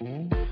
hmm